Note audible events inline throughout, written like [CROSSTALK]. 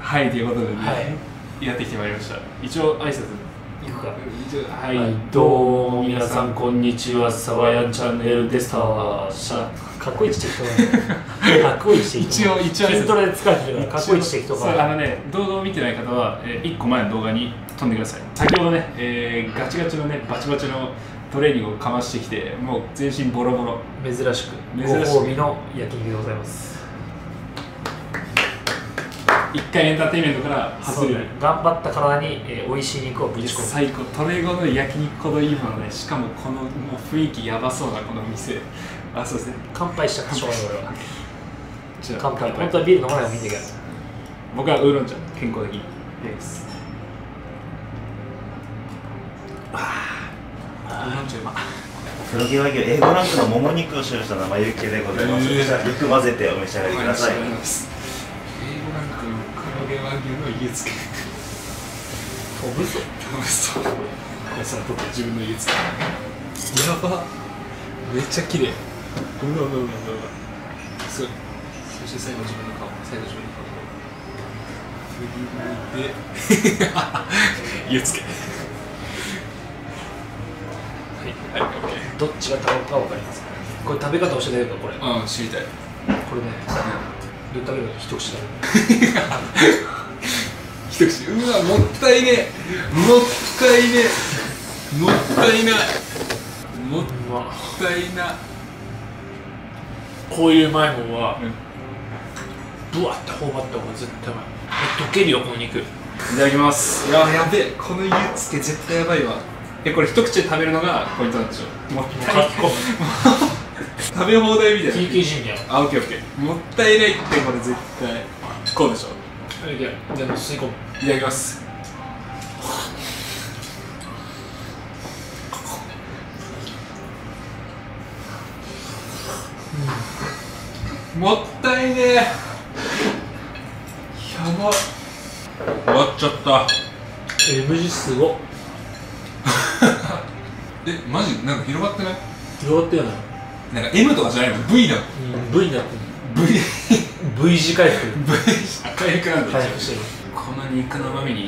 はいということでね、はいやってきてまいりました。一応挨拶。行くかはい、はい、どうも皆さんこんにちはサワヤンチャンネルでしゃかっこいい知的とかかっこいい知的一応一応筋トレで疲れてるかっこいい知的とそうあかのね動画を見てない方は、えー、1個前の動画に飛んでください。先ほどね、えーガチガチのねバチバチのトレーニングをかましてきてもう全身ボロボロ。珍しく珍しく。ご褒美の焼肉でございます。一回エンターテインメントから外れる。頑張った体に、えー、美味しい肉をぶち込む。最高。トレゴの焼肉ほどいいものねしかもこのもう雰囲気やばそうなこの店。あそうですね。乾杯しちゃったしょうがない俺は。じゃあ乾杯。本当はビール飲まない方がいいんだけど。僕はウーロン茶健康的ですウーロン茶うま黒毛和牛 A5 ランクのもも肉を使用した生ユッケでございます。えーよく混ぜてお召し上がりください。英語ランクの黒毛和牛の家付け飛ぶぞ楽しそうこれさ僕自分の家付けやばめっちゃ綺麗うわうわうわうわすごいそして最後自分の顔最後自分の顔振り向いて家付けどっちが食べるか分かります。かこれ食べ方教えてあげるかこれ。こうん知りたい。れねどう食べるの一口だ [LAUGHS] 一口。うわもったいねもったいねもったいなもったいなこういううまいもんはうん。ブワって頬張った方が絶対うまい。え溶けるよこの肉。いただきます。いややべえこの湯つけ絶対やばいわえこれ一口で食べるのがポイントなんでしょもったいない。[LAUGHS] 食べ放題みたいな。TKG みたいなあオッケーオッケー。もったいないってこれ絶対こうでしょいやでも吸い込む。いただきます。もったいねえ。やば。終わっちゃった。M 字すごっ [LAUGHS] えマジ？なんか広がってない？広がったよねなんか M とかじゃないの？V だ。うん V になって V る。V 字回復。[LAUGHS] V 回復なんだ。回復してる。この肉の旨味に？ん。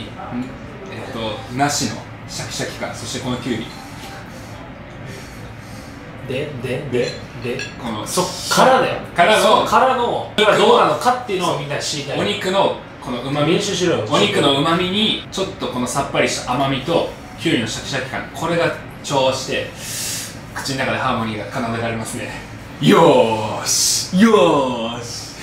えっとなしのシャキシャキ感。そしてこのきゅうりでででで。このそっからだよ。からのそっからの今どうなのかっていうのをみんな知りたい。お肉のこのうまみ練習しろよ。お肉のうまみにちょっとこのさっぱりした甘みときゅうりのシャキシャキ感。これが調和して口の中でハーモニーが奏でられますね。よーし。よーし。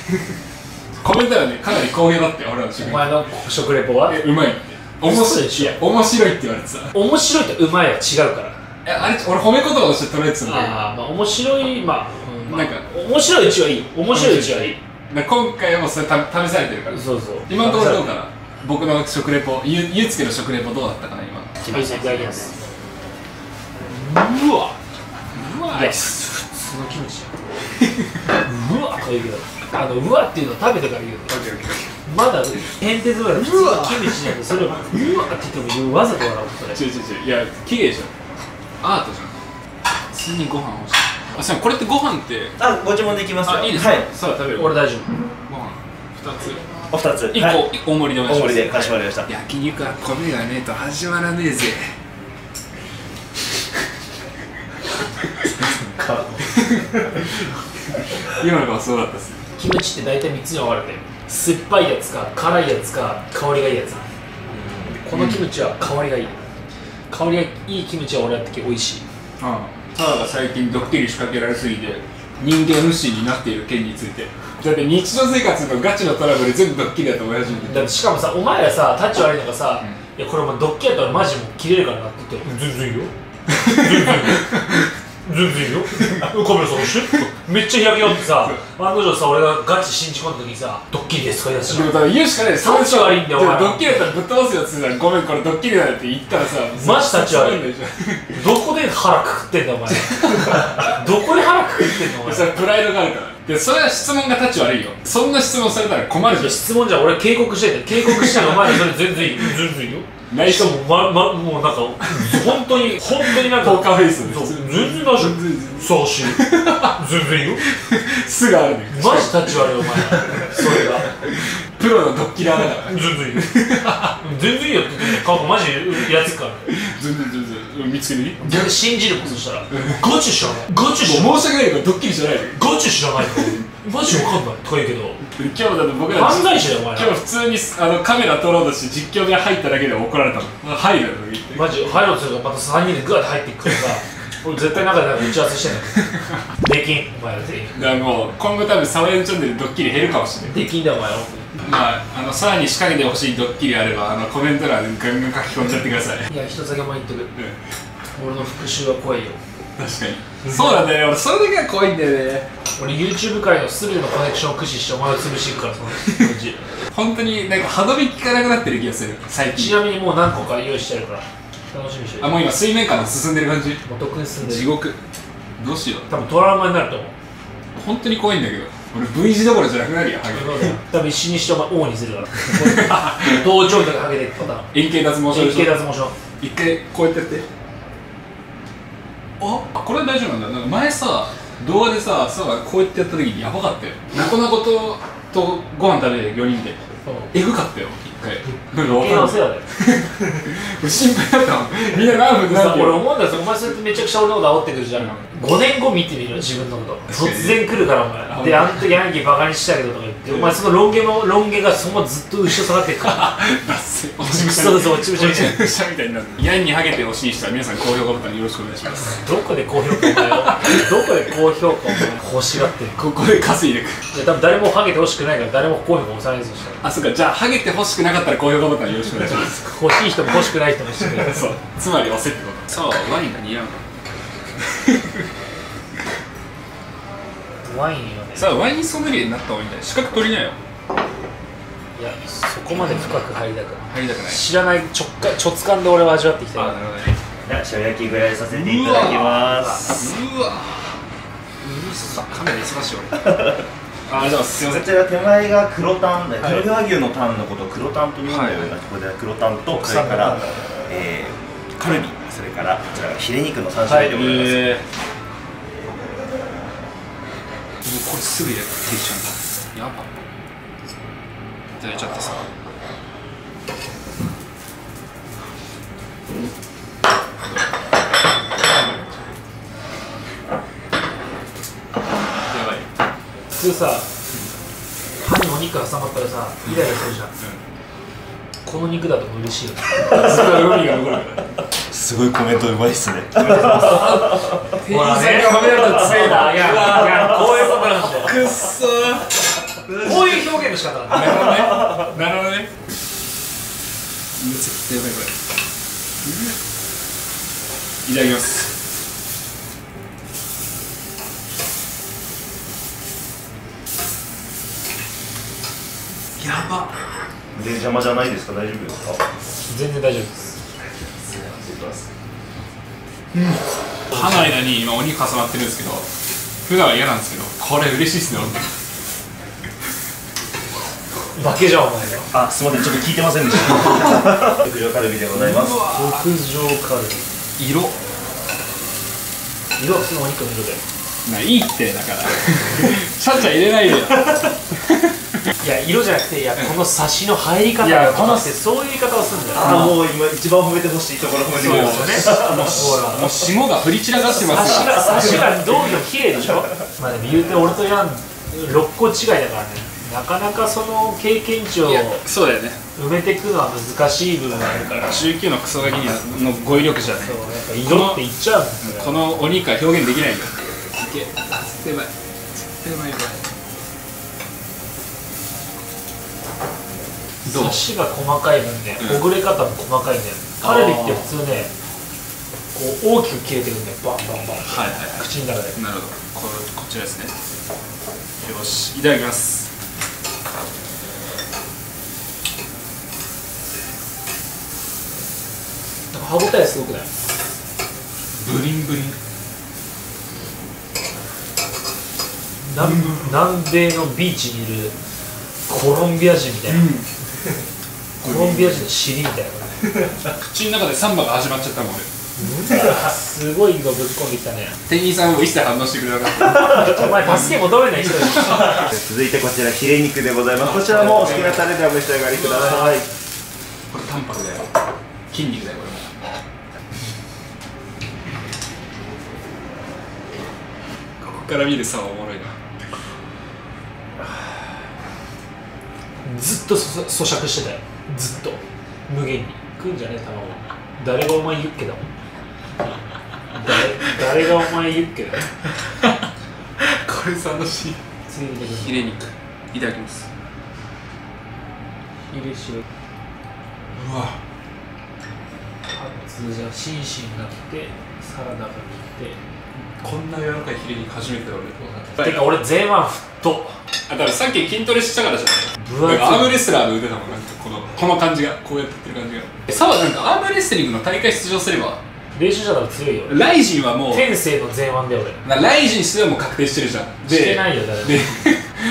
コメント欄ねかなり好評だって俺らの食お前の食レポは？えうまいって。面白い面白いって言われてさ面白いとうまいは違うから。えあれ俺褒め言葉として捉えてたんだけど。ああまあ面白いまあ、うんまあ、なんか面白いうちはいい。面白いうちはいい。今回はもうそれた試されてるから。そうそう。今のところどうかな？僕の食レポゆゆうつけの食レポどうだったかな？今はいいただきますうわ。うわ。いや普通のキムチ。[LAUGHS] うわと言うけどあのうわっていうのを食べてから言うの。まだ変哲まで普通のキムチなんでそれをうわって言ってもわざと笑うそれ違う違う違う。いや綺麗でしょアートじゃん。普通にご飯欲しい。あそうこれってご飯ってあ、ご注文できますよ。あいいですか、はい。さあ食べる俺大丈ご飯。二つお二つ。一個、はい。大盛りでお願いします。大盛りでかしこまりました。焼肉は米がねえと始まらねえぜ。今のがそうだったっすキムチって大体3つに分かれてる。酸っぱいやつか辛いやつか香りがいいやつ。このキムチは香りがいい。香りがいいキムチは俺は的美味しい。ああ。タワが最近ドッキリ仕掛けられすぎて人間無視になっている件について。だって日常生活のガチのトラブル全部ドッキリだと思い始めてだってしかもさお前らさタッチ悪いのがさ、いやこれお前ドッキリやったらマジもう切れるからなって言って全然いいよ全然いいよ全然いいよ。カメラして。めっちゃ開き直ってさ案の定さ俺がガチ信じ込んだ時にさドッキリですとか言い出した言うしかないタッチ悪いんだよお前ドッキリだったらぶっ飛ばすよっつったらごめんこれドッキリだよって言ったらさマジタッチ悪いどこで腹くくってんだお前。どこで腹くくってんのお前。それはプライドがあるから。でそれは質問がタッチ悪いよ。そんな質問されたら困るじゃん。質問じゃ俺警告してて警告したらお前らそれ全然いい。[LAUGHS] 全然いいよ内緒しかもままもうなんか本当に本当になんかポーカーフェイスでそう全然大丈夫。全然そうし全全然いいよ。すぐあるね。マジタッチ悪いよお前。それが。プロのドッキラーだから。全然いいよ。全然いいよ。って言って過去マジやつから。全然全然。見つけていい？逆信じるもんそしたらガチ知らない。ガチ知らない。申し訳ないけどドッキリじゃないよ。ガチ知らないのマジわかんない。とか言うけど。今日だって僕ら犯罪者だよお前今日普通にあのカメラ撮ろうとして実況で入っただけで怒られたの入るのマジ入ろうとするからまた3人でグワッて入っていくから。さ俺絶対中でなんか打ち合わせしてんの [LAUGHS] できんお前らできんだからもう今後多分サワヤンチャンネルドッキリ減るかもしれない。できんだよお前。らまああのさらに仕掛けてほしいドッキリあればあのコメント欄でガンガン書き込んじゃってください。いや一つだけお前言っとく。うん。俺の復讐は怖いよ。確かにそうなんだよ俺それだけが怖いんだよね。俺 YouTube 界の全てのコネクションを駆使してお前を潰していくからその。感 [LAUGHS] じ本当になんか歯止め効かなくなってる気がする。最ち近なみにもう何個か用意してるから。楽しみにしてる。あもう今水面下の進んでる感じ。もうとっくに進んでる。地獄。どうしよう。多分トラウマになると思う。本当に怖いんだけど。俺 V 字どころじゃなくなるよハゲ。多分一瞬にしてお前王にするから。[LAUGHS] 同調とかハゲていくパターン。円形脱毛症円形脱毛症。一回こうやってやってあこれ大丈夫なんだ。なんか前さ動画でささこうやってやった時にやばかったよ。なこなこととご飯食べて4人で。えぐかったよ一回。なん。か余計なお世わ話だよかん [LAUGHS] 心配だったもん。みんな何分さ俺何秒思うんだよ。お前そうやってめちゃくちゃ俺のこと煽ってくるじゃん、5年後見てみろ自分のこと。突然来るからお前であの時ヤンキーバカにしたけどとか言ってお前そのロン毛のロン毛がそのままずっと後ろ下がってく [LAUGHS] から落ちそうです落ち武者みたいな落ち武者みたいになるヤンにハゲてほしい人は皆さん高評価ボタンよろしくお願いします。どこで高評価お前をどこで高評価お前欲しがってるここで稼いでく。いや多分誰もハゲてほしくないから誰も高評価押さないですよあそっか。じゃあハゲてほしくなかったら高評価ボタンよろしくお願いします。欲しい人も欲しくない人もしてくれるそう。つまり押せってこと。そうワインが似合うの [LAUGHS] ワインよね。さあワインソムリエになった方がいいんだよ資格取りなよ。いやそこまで深く入りたくない。入りたくない。知らない直感直感で俺は味わってきたよあなるほどね。じゃあ塩焼きぐらいさせていただきます。うわうるさカメラ忙しい俺。[LAUGHS] あじゃあすいません。こちら手前が黒タンではい。黒毛和牛のタンのことを黒タンと言うんだよね、はい。ここでは黒タンとそれからえー、カルビ。それからこちらがヒレ肉の3種類でございます、えもうこれすぐ入れて一緒に。やば。いただいちゃってさ。やばい。普通さ歯にお肉挟まったらさイライラするじゃん、この肉だと嬉しいよ [LAUGHS] すごいコメントうまいっすね。[LAUGHS] ほらね。カメラと強いな。いやいやこういうことなんだよ。くっそー。こういう表現の仕方なるほどね。なるほどね絶対やばい。これい。ただきますやばで邪魔じゃないですか？大丈夫ですか？全然大丈夫です。歯の間に今お肉挟まってるんですけど普段は嫌なんですけどこれ嬉しいっすね本当に。だけじゃんお前があすみません。ちょっと聞いてませんでした。極上カルビでございます。極上カルビ。色。色は普通のお肉の色だよないいってだから。ちゃっちゃ入れないでよ [LAUGHS] いや色じゃなくていやこのサシの入り方いやがこのそういう言い方をするんだよあもう今一番褒めてほしいところ褒めてくれましたね。ほらもう霜が降り散らかしてますよ。サシがどういうの綺麗でしょまあでも言うて俺とヤン6個違いだからね。なかなかその経験値をそうだよね。埋めていくのは難しい部分があるから。そう19のクソガキの語彙力じゃね色って言っちゃうこのお肉は表現できないよ。いけ。絶対うまい絶対うまいうまいどう？サシが細かい分ねうん。ほぐれ方も細かいんだよ。カルビって普通ねこう大きく切れてるんだよ。バンバンバンはいはいは口の中で。いなるほど。ここちらですね。よしいただきます。歯応えすごくない？ブリンブリン。南南米のビーチにいるコロンビア人みたいな、コロンビア人の尻みたいな。口の中でサンバが始まっちゃったもん俺。すごいのぶっ込んできたね。店員さんも一切反応してくれなかった。お前助け求めない人続いてこちらヒレ肉でございます。こちらもお好きなタレでお召し上がりください。これ淡白だよ。筋肉だよこれ。もここから見る差はおもろいなずっとそ咀嚼してたよ。ずっと。無限に。食うんじゃねえ卵。誰がお前ユッケだ？もん誰誰がお前ユッケだ？よこれ楽しい。次にヒレ肉。いただきます。入れ塩うわ。普通じゃシンシンが来てサラダが来てこんな柔らかいヒレ肉初めてだ俺てか俺前腕太っ。あだからさっき筋トレしたからじゃない？アームレスラーの腕だもんなんかこのこの感じがこうやってやってる感じが。えサワなんかアームレスリングの大会出場すれば？練習者だから強いよ。ライジンはもう天性の前腕で俺。なライジン出場も確定してるじゃん。でしてないよ誰も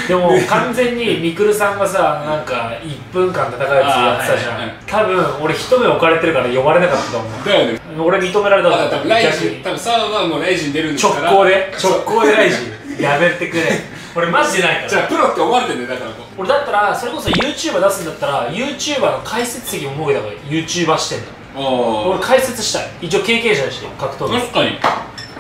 ででも完全にみくるさんがさなんか1分間戦うやつやってたじゃん、はいはい多分俺一目置かれてるから呼ばれなかったと思う。だよね。俺認められたあだから多分ライ逆に多分サワはもうライジン出るんです直から。行で直行でライジン。やめてくれ。俺マジでないから。じゃあプロって思われてんだよだから俺だったらそれこそ YouTuber 出すんだったら YouTuber の解説席も設けた方がいい YouTuber 視点だ俺あ解説したい。一応経験者だし格闘技。確かに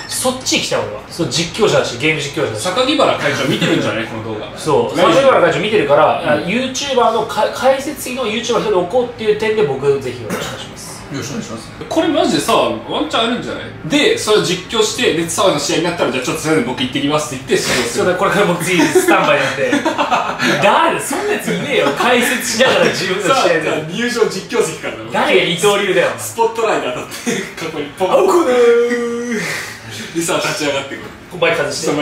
そっち行きたい俺は。そう実況者だしゲーム実況者だし。榊原会長見てるんじゃない？この動画。そう、ライジン最初から会長見てるから、あ YouTuber のか解説的の YouTuber 一人置こうっていう点で僕ぜひよろしくお願いします。よろしくお願いします。これマジでさワンチャンあるんじゃない？でそれを実況してでサワの試合になったらじゃあちょっとそれで僕行ってきますって言ってそうだこれから僕次スタンバイなんで。[LAUGHS] 誰だそんなやついねえよ。解説しながら自分のさあ試合で。入場実況席から誰が二刀流だよスポットライト当たってここにポン。青子だーでさ立ち上がってくる。お前外して。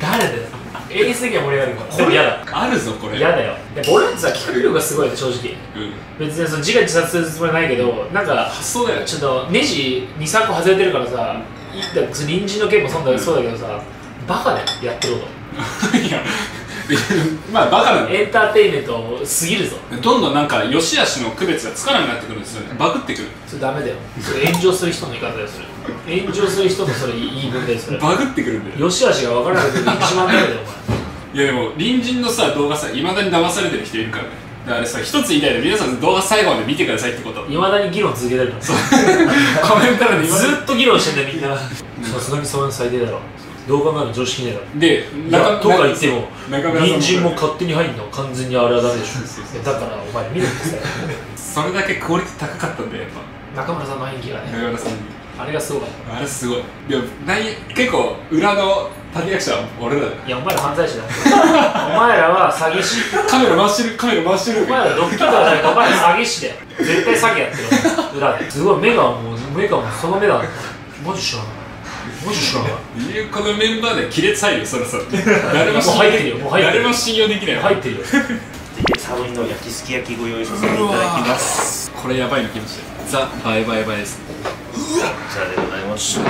誰だよ。演出的には盛り上がるから。でも嫌だ。あるぞこれ。嫌だよ。でも俺たちさ企画力がすごいね正直。うん。別にその自画自賛するつもりはないけどなんか発想だよちょっとネジ23個外れてるからさいいんだ隣人の件もそうだそうだけどさバカだよやってるこ [LAUGHS] いや [LAUGHS] まあバカなエンターテインメントすぎるぞ。どんどんなんか良し悪しの区別がつかなくなってくるんですよね。バグってくる。それダメだよ。それ炎上する人の言い方だよそれ炎上する人のそれ言い分だよそれバグってくるんだよ。よしあしが分からなくて一番ダメだよいやでも隣人のさ動画さいまだに騙されてる人いるからね。だからさ一つ言いたいのは皆さん動画最後まで見てくださいってこと。お前いまだに議論続けてるから [LAUGHS] [LAUGHS] コメント欄で今ずっと議論してんだよみんな。さすがにそういうの最低だろどう考えるの常識ねえだろでいやとか言っても人も勝手に入んの？完全にあれはダメでしょだからお前見るんですよそれだけクオリティ高かったんだよやっぱ。中村さんの演技がね。中村さんあれがすごかったあれすごい。でも何結構裏の立役者は俺らだよいやお前ら犯罪者だ。[LAUGHS] お前らは詐欺師。カメラ回してるカメラ回してる。お前らドッキリとかじゃない。かお前ら詐欺師だよ。絶対詐欺やってる。裏で。すごい目がもう目がもうその目だ。マジ知らないマジ知らないいうこのメンバーで亀裂入るよそろそろ。誰も信もう入って用るよ。もう入ってる誰も信用できないよ。入ってるよ。サーロインの焼きすき焼きご用意させていただきます。これやばいの来ましたよザ・バイバイバイですこちらでございます。ちょっ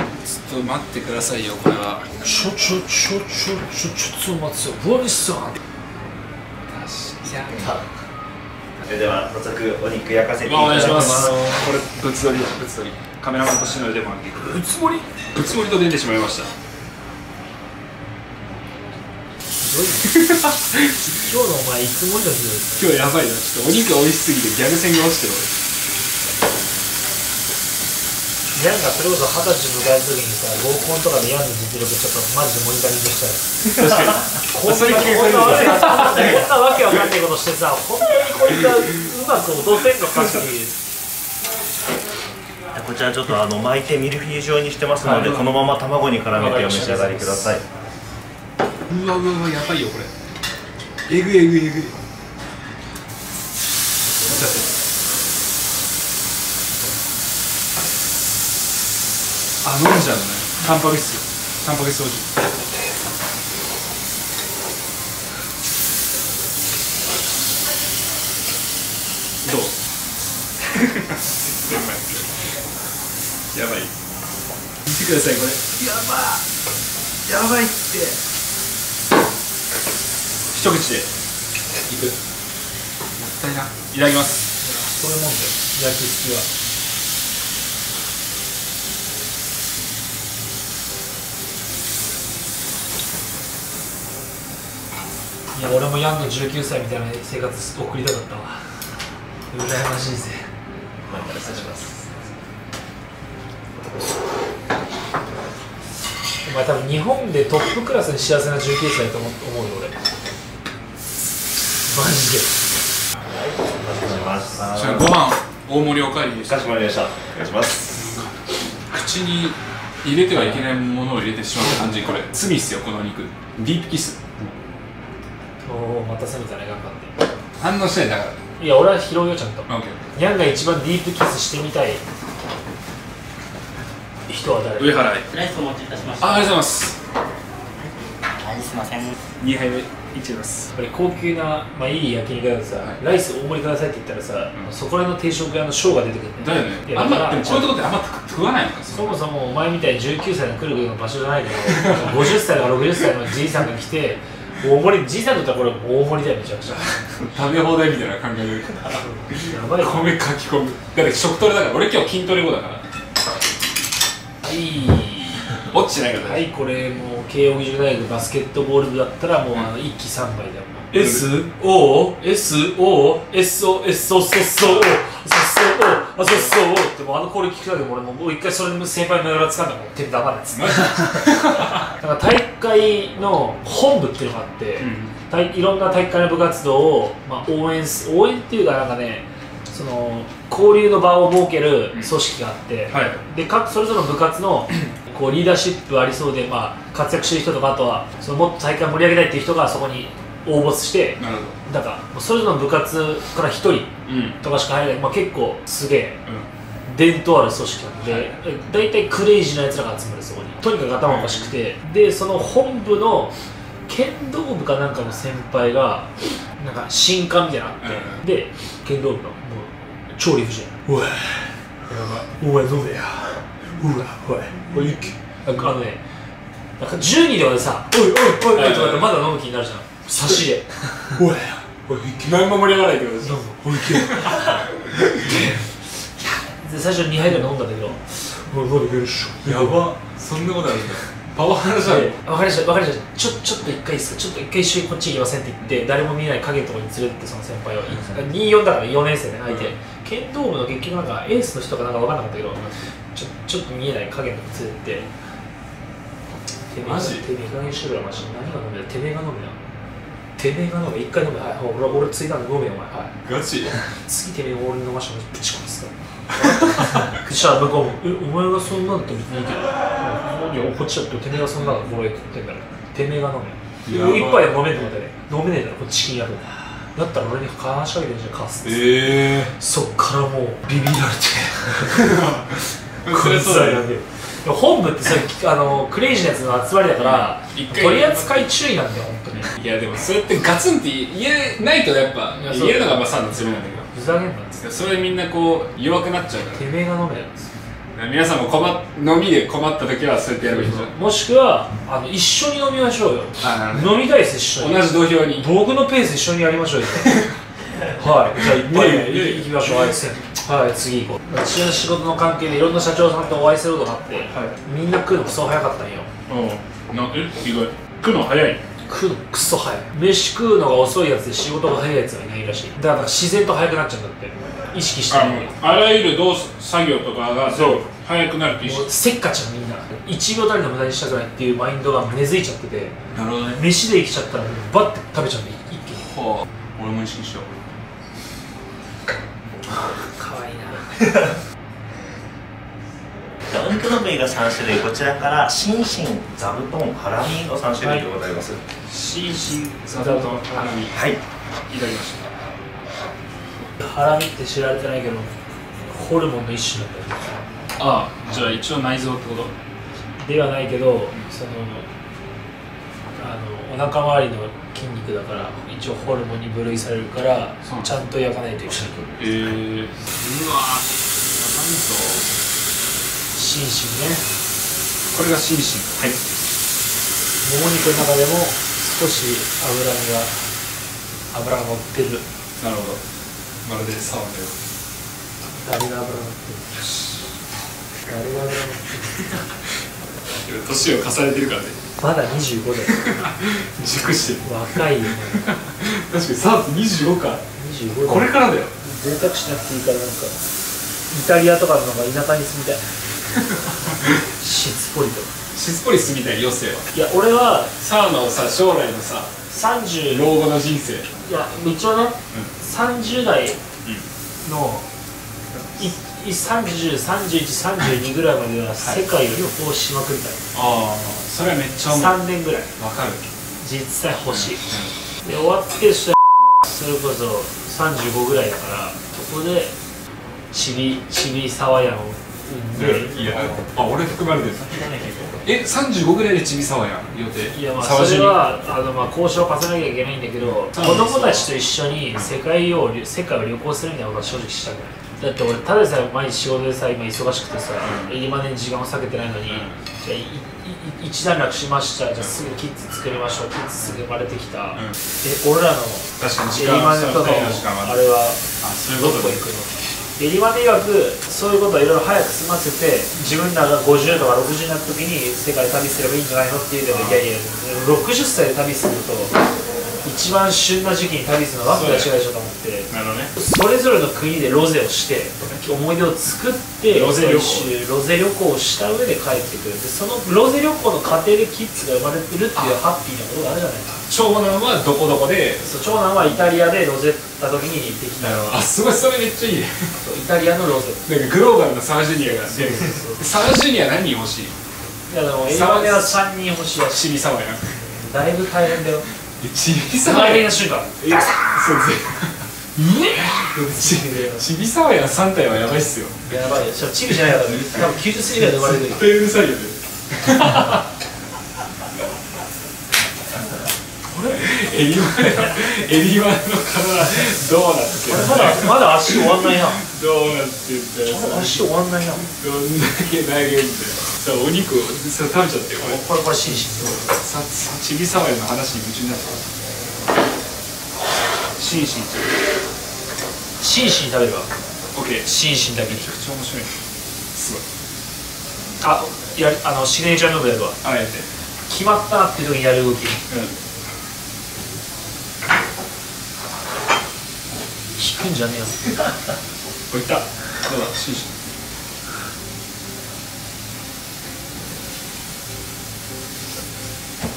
と待ってくださいよこれは。ちょちょちょちょちょちょっと待ってよボリさんそれでは早速お肉焼かせていたおだきま願いします。すこれぶつ撮りだぶつ撮りカメラマンとしての腕も上げてうつもり？ぶつ盛りと出てしまいました。ひどいね今日のお前いつもりの日今日やばいな。ちょっとお肉美味しすぎてギャル線が落ちてるなんかそれこそ二十歳迎える時にさ合コンとかでヤンの実力ちょっとマジでモニタリングしたい俺確かに。こんなこんなわけわかんないことしてさ本当にこいつはうまく落とせんのかっていうこちらちょっとあの巻いてミルフィーユ状にしてますので、はい。このまま卵に絡めてお召し上がりください。うわうわうわやばいよこれ。えぐいえぐいえぐい。あ飲んじゃうのね。タンパク質。タンパク質掃除てくださいこれ。やばやばいって。一口で。いく。もったいな。いただきます。そういうもんだよ焼き付きは。いや俺もヤンの19歳みたいな生活送りたかったわ。羨ましいぜ。前から失礼します。お前多分日本でトップクラスに幸せな19歳だと思思うよ俺。マジで。お願いします。じゃあご飯大盛りおかわりでした。かしこまりました。お願いします。口に入れてはいけないものを入れてしまった感じ。これ罪っすよこのお肉。ディープキス。おおまた攻めたね頑張って反応しないだから。いや俺は拾うよちゃんと。オッケー。ニャンが一番ディープキスしてみたい人は誰上原愛ライスお持ちいたしました。あありがとうございます。はい、すいません。2杯目いっちゃいます。やっぱり高級な、まあ、いい焼肉屋でさ、ライス大盛りくださいって言ったらさ、そこらの定食屋のショーが出てくる。んだよね。だからあんまでもこういうとこってあんま食わないのかそもそもお前みたいに19歳の来るの場所じゃないけど50歳とか60歳のじいさんが来て大盛りじいさんにとってはこれ大盛りだよめちゃくちゃ。食べ放題みたいな感覚で。やばい。よ米かき込む。だって食トレだから俺今日筋トレ後だからはい落ちてないからはいこれもう慶応義塾大学バスケットボール部だったらもうあの一気3杯だよ SOSOSOSOSO あそうそうってもうあのこれ聞くだけでも俺もう一回それで先輩の裏つかんだもん手黙れっつってマジだから体育会の本部っていうのがあって、体いろんな体育会の部活動を、まあ、応援す応援っていうかなんかねその交流の場を設ける組織があって、はい。で各それぞれの部活の [CLEARS THROAT] こうリーダーシップありそうで、まあ、活躍してる人とかあとはそのもっと大会盛り上げたいっていう人がそこに応募してだからそれぞれの部活から1人とかしか入れない、まあ、結構すげえ伝統ある組織なんで、大体クレイジーなやつらが集まるそこに。とにかく頭おかしくて、でその本部の剣道部かなんかの先輩がなんか新刊みたいなのあって、で剣道部の超理不尽おいやばい。お前飲めやうわおい。おいなんかあのねなんか10人とかでさ「おいおいおいおい」とかってまだ飲む気になるじゃん。差しで「おいおい。何も盛り上がらないってことですどうぞ。おいけで最初2杯ぐらい飲んだんだけど「おいまだいけるっしょ。やば。そんなことあるんだ。パワハラじゃん。で分かりました分かりました。ちょちょっと一回いいです。かちょっと一回一緒にこっち行きませんって言って誰も見えない影のところに連れてってその先輩を。24だから4年生ね相手、剣道部の結局なんかエースの人かなんか分かんなかったけどちょちょっと見えない影のとこ連れてっててめえがマジ？てめえがにしろよマジ何が飲めよ。てめえが飲め。よてめえが飲め一回飲め。はい。俺俺ついたんで飲めよお前。はい。ガチ？次てめえが俺に飲ましたらぶち殺すからそしたら向こうも「えお前がそんなんって別にいいけどいやこっちだっててめえがそんなの心得てんだからてめえが飲めやばい一杯で飲めんと思ってね飲めねえだろこっちチキンやる？だったら俺に話しかけてんじゃんカスってええそっからもうビビられて。[LAUGHS] それそうだよでも本部ってそれあのクレイジーなやつの集まりだから一回。取り扱い注意なんだよ本当に。いやでもそうやってガツンって言えないとやっぱいやそう。言えるのがまあサンの強みなんだけど。ふざけんなっつって。それみんなこう弱くなっちゃうかてめえが飲めよっつって。ら皆さんも困っ飲みで困った時はそうやってやればいいんじゃんもしくはあの一緒に飲みましょうよ。あなるほ飲みたいです一緒に。同じ土俵に。僕のペース一緒にやりましょうよ。[LAUGHS] はい。じゃあ一杯目行きましょう。はいせんはい次行こう。私の仕事の関係でいろんな社長さんとお会いすることがあって、みんな食うのクソ早かったんよ。うん。なえ？意外。食うの早い。食うのクソ早い。飯食うのが遅いやつで仕事が早いやつがいないらしい。だから自然と早くなっちゃうんだって意識してある。のあらゆる動作作業とかがそう。早くなると意識。もうせっかちなみんな。1秒たりの無駄にしたくないっていうマインドが根付いちゃっててなるほどね。飯で生きちゃったらバッて食べちゃうんで一気に。はあ俺も意識しよう。かわいいな。じゃあお肉の部位が3種類。こちらから心身座布団ハラミの3種類でございます。心身座布団花見いはい。ただきましハラミって知られてないけどホルモンの一種なんだよたああじゃあ一応内臓ってこと？ではないけどそのあのお腹周りの筋肉だから一応ホルモンに分類されるからちゃんと焼かないといけない。えー、うわ心身ね。これが心身。はい。もも肉の中でも少し脂が油が乗ってる。なるほどまるでサワーのよ誰が油乗って。る誰が油乗って。る [LAUGHS] う年を重ねてるからねまだ25で熟して。る若いよ。ね確かにサーツ25か。25でこれからだよ。贅沢しなくていいからなんかイタリアとかのなんか田舎に住みたい。しつこいと。しつこり住みたい余生は。いや俺はサーナをさ将来のさ30老後の人生。いや一応ね、30代の、いい303132ぐらいまでは世界を旅行しまくりたい、ああそれはめっちゃ思う。わ3年ぐらい。かる。実際欲しい、で終わってそれこそ35ぐらいだからそこでちびちび沢屋をで、いやあ俺含まれてる。え35ぐらいでちびさわやん？予定。いやまあそれはあのまあ交渉を重ねなきゃいけないんだけど子供たちと一緒に世界を世界を旅行するみたいなことは正直したくない。だって俺ただでさえ毎日仕事でさ今忙しくてさエリマネに時間を割けてないのに、じゃ一段落しました。じゃあすぐキッズ作りましょう。キッズすぐ生まれてきた、ん。え俺らの確かに時エリ間マネとのあれはあそういうことでどこ行くの？エリマネ曰くそういうことをいろいろ早く済ませて自分らが50とか60になった時に世界旅すればいいんじゃないのって言うけどいやいや60歳で旅すると一番旬な時期に旅するのはわけが違うでしょと思ってなるほどね。それぞれの国でロゼをして思い出を作ってロゼ旅行。ロゼ旅行をした上で帰ってくる。でそのロゼ旅行の過程でキッズが生まれてるっていうハッピーなことがあるじゃないか長男はどこどこで？そう長男はイタリアでロゼった時に行ってきた。あすごいそれめっちゃいいね。そうイタリアのロゼなんかグローバルなサージュニアが出る。サージュニア何人欲しい？いやでもエリマネは3人欲しい。らしいちびさわやんだいぶ大変だよ。ちびさわ大変やなん瞬間。えそうちちびさわや。ん3体はやばいっすよ。やばいよ。チビじゃないから多分90過ぎぐらいで生まれてる絶対うるさいよねエリマエリマの体どうなってんまだまだ足終わんないなどうなってんだよまだ足終わんないなどんだけ長いんだよさあお肉をさ食べちゃってよこれこれこれシンシンささちびさわやの話に夢中になってシンシンちゃシンシン食べるわ。んオッケーシンシンだけに。めちゃくちゃ面白いすごいあやりあのシグネチャームーブやるわ。あえて。決まったなっていう時にやる動き。うんくんじゃねえよ。こいった。どうだ？シ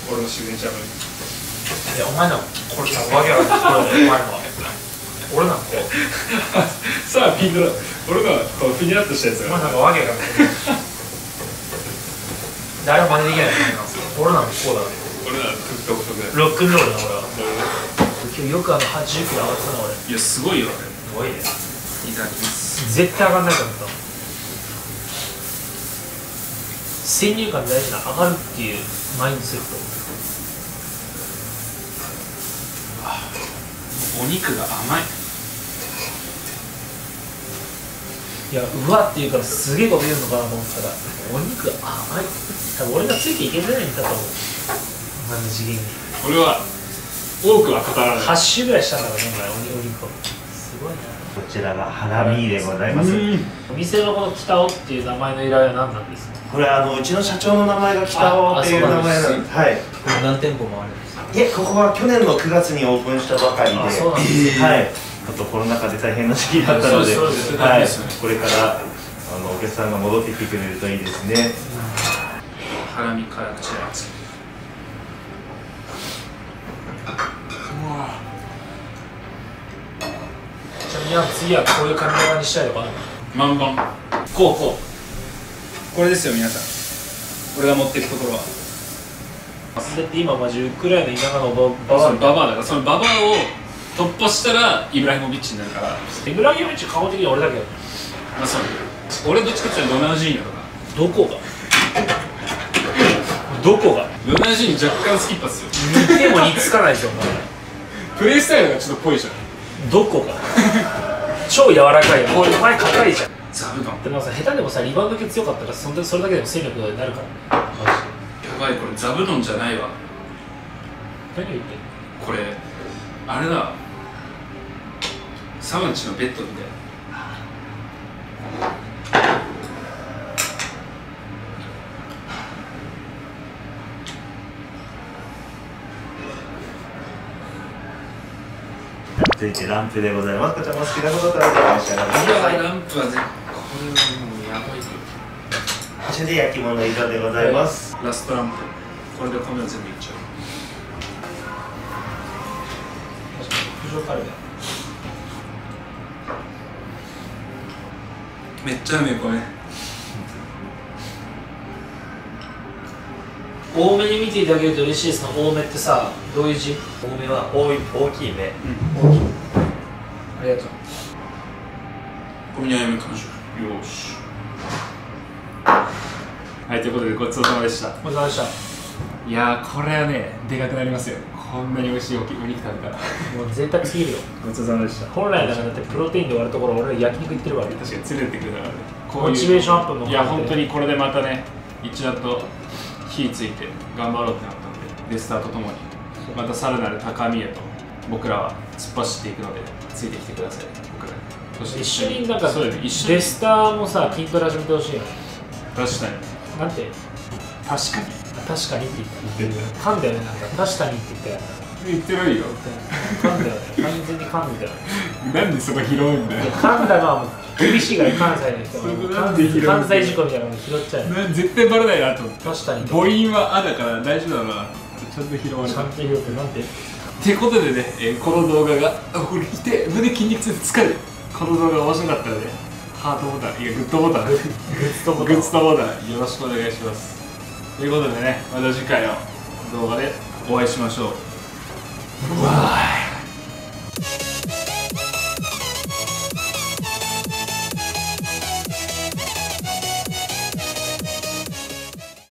俺のいやお前のこれさわけわかんないお前の俺なんか [LAUGHS] さあピンクの俺のこうフィニャッとしたやつが。お前なんかわけわかんない誰も真似できない俺なんかこうだ俺ら独特だよ。ロックンロールだ俺は今日よくあの80キロ上がったな俺。いやすごいよ。あれすごいね。いただきます。絶対上がんないと思った先入観大事な上がるっていうマインドセット。お肉が甘い。いやうわって言うからすげえこと言うのかなと思ったら。お肉が甘い。多分俺がついていけてないんだと思う。あの次元に俺は多くは語らない。8周ぐらいしたんだからねお肉をすごいなこちらがハラミでございます。お店のこの北尾っていう名前の由来は何なんですか？これあのうちの社長の名前が北尾っていう名前なんです。はい。これ何店舗もあるんですか？いえここは去年の9月にオープンしたばかりで。あそうなんですはい。ちょっとコロナ禍で大変な時期だったのでそうですそうです。はい。これからあのお客さんが戻ってきてくれるといいですね。ハラミ辛口で熱いちなみに次はこういう髪型にしたいのかな。満々こうこう。これですよ皆さん。俺が持っていくところは。だって今マジウクライナ田舎のババアババアだからそのババアを突破したらイブラヒモビッチになるから。エブラギオビッチ顔的に俺だけどまあそう。俺どっちかっていうとロナウジーニョとか。どこが？どこが？ロナウジーニョ若干スキッパっすよ。似ても似つかないでしょお前。プレイスタイルがちょっとぽいじゃん。どこが？[LAUGHS] 超柔らかいよ。こういう前硬いじゃん。ザブドンでもさ下手でもさリバウンド系強かったらそんでそれだけでも戦力になるから。マジ。やばいこれザブドンじゃないわ。で何言ってこれあれだ。サウンチのベッドみたい続いてランプでございます。こちらも好きなことからお召し上がりくださいランプはぜこれはもうやばい。よこちらで焼き物以上でございます。ラストランプ。これで米を全部。いっちゃうめっちゃうめえこれ。多めに見ていただけると嬉しいです多めってさどういう字多めは多い大きい目。大きい。ありがとう。よし。はいということでごちそうさまでした。お疲れ様でした。いやーこれはねでかくなりますよ。こんなに美味しいお肉食べたら。もう贅沢すぎるよ。ごちそうさまでした。本来ならだってプロテインで割るところ俺ら焼肉行ってるから確かに連れてくれたからね。こモチベーションアップのいや本当にこれでまたね一段と火ついて頑張ろうってなったんでレスターとともにまたさらなる高みへと僕らは突っ走っていくのでついてきてください。僕ら。にそして一緒になんかそうだよね。一緒に。レスターもさ筋トレ始めてほしいよ確かに。なんて？確かに。確かにって言っ言ってる。た噛んだよねなんか。確かにって言ったよね言ってないよ。噛んだよね。完全に噛んだよね。なんでそこ拾うんだよ。噛んだのはもう厳しいから関西の人関西事故みたいなの拾っちゃう絶対バレないなと思って。確かに。母音は「あ」だから大丈夫だなちゃんと拾われたちゃんと拾ってなんて？っていうことでね、えーこの動画があこれ来て胸筋肉痛で疲れる。この動画が面白かったのでハートボタンいやグッドボタン。ググッズとボタン。ッズとボタン。よろしくお願いします。ということでねまた次回の動画でお会いしましょう。うわー